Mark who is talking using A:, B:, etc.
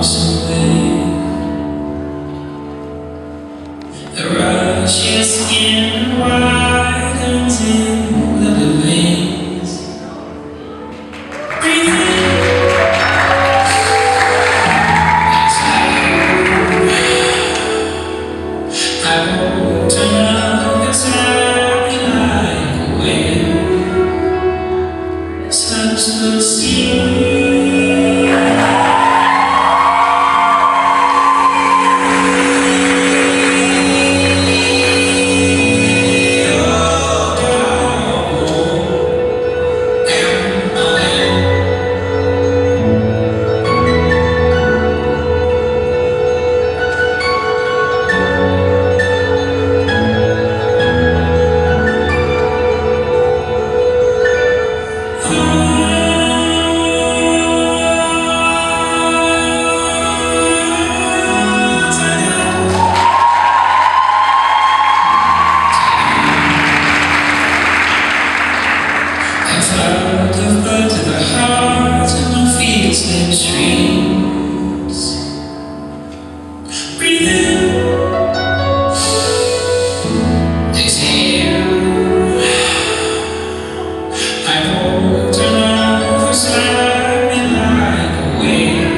A: mountain. The rush is in. of blood to the heart to the fields and streams. Breathe in. Exhale. I like a wave.